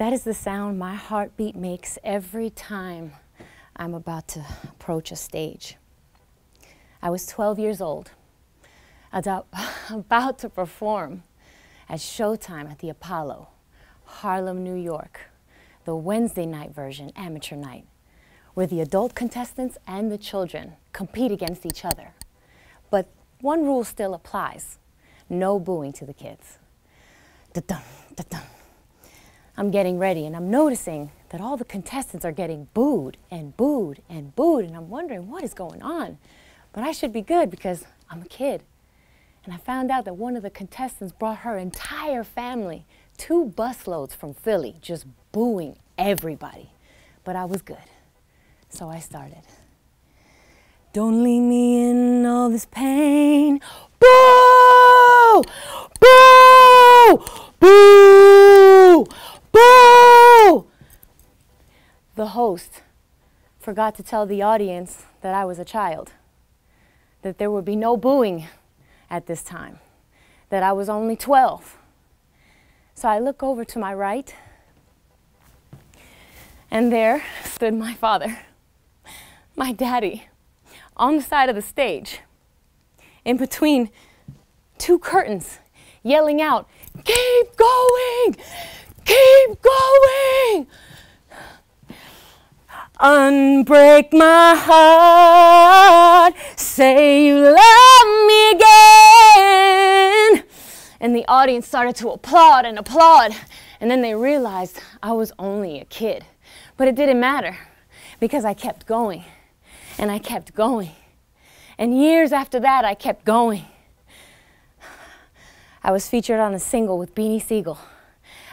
That is the sound my heartbeat makes every time I'm about to approach a stage. I was 12 years old, about to perform at Showtime at the Apollo, Harlem, New York, the Wednesday night version, amateur night, where the adult contestants and the children compete against each other. But one rule still applies no booing to the kids. Da-dum, da-dum. I'm getting ready and I'm noticing that all the contestants are getting booed and booed and booed, and I'm wondering what is going on. But I should be good because I'm a kid. And I found out that one of the contestants brought her entire family, two busloads from Philly, just booing everybody. But I was good. So I started. Don't leave me in all this pain. Boo! Boo! Boo! Boo! The host forgot to tell the audience that I was a child, that there would be no booing at this time, that I was only 12. So I look over to my right, and there stood my father, my daddy, on the side of the stage, in between two curtains, yelling out, Keep going! Keep going! Unbreak my heart, say you love me again. And the audience started to applaud and applaud. And then they realized I was only a kid. But it didn't matter because I kept going and I kept going. And years after that, I kept going. I was featured on a single with Beanie Sigel.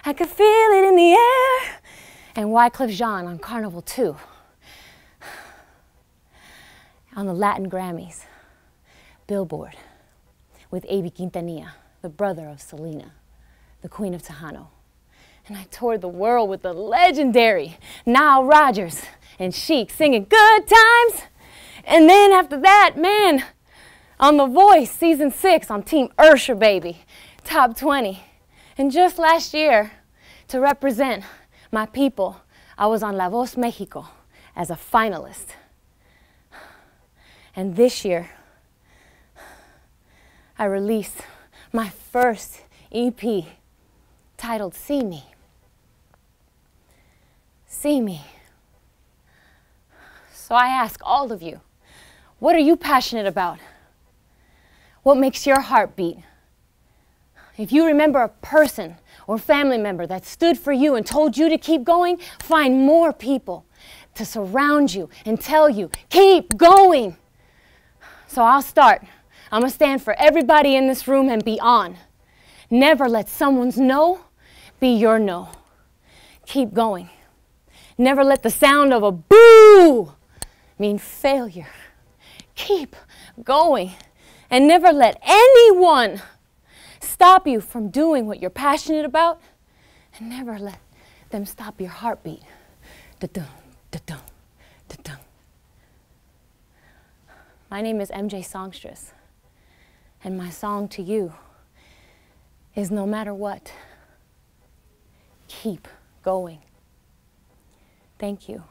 I could feel it in the air. And Wyclef Jean on Carnival 2 on the Latin Grammys, Billboard, with A.B. Quintanilla, the brother of Selena, the Queen of Tejano. And I toured the world with the legendary Nile Rodgers and Chic singing Good Times. And then after that, man, on The Voice, season six, on Team Usher, baby, top 20. And just last year, to represent my people, I was on La Voz Mexico as a finalist. And this year, I released my first EP titled See Me. See Me. So I ask all of you, what are you passionate about? What makes your heart beat? If you remember a person or family member that stood for you and told you to keep going, find more people to surround you and tell you, keep going. So I'll start. I'm going to stand for everybody in this room and beyond. Never let someone's no be your no. Keep going. Never let the sound of a boo mean failure. Keep going. And never let anyone stop you from doing what you're passionate about. And never let them stop your heartbeat. Da-dum, da-dum, da-dum. My name is MJ Songstress, and my song to you is no matter what, keep going. Thank you.